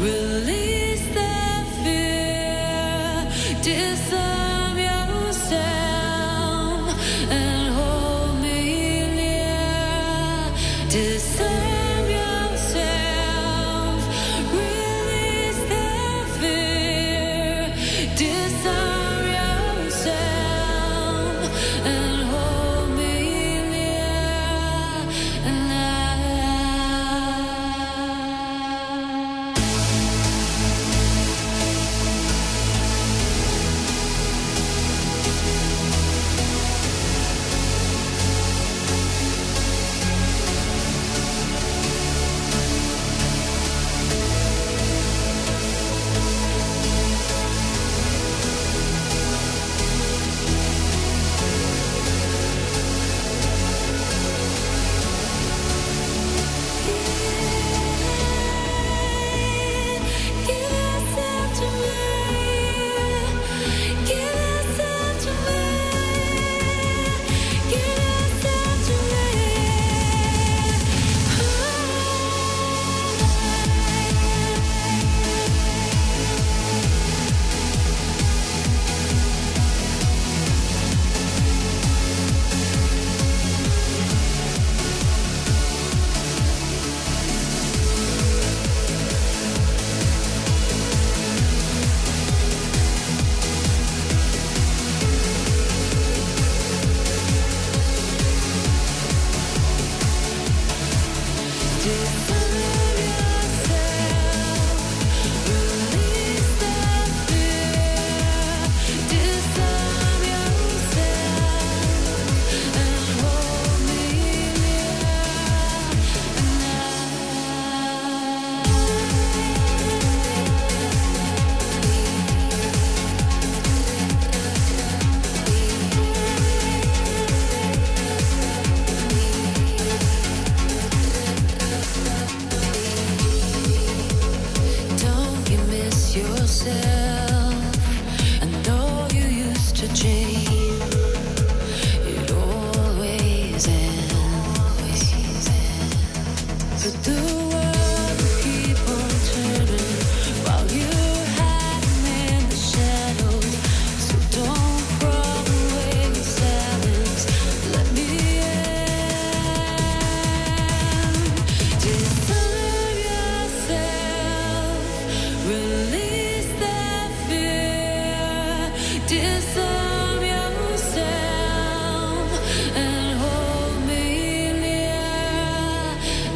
We'll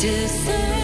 to say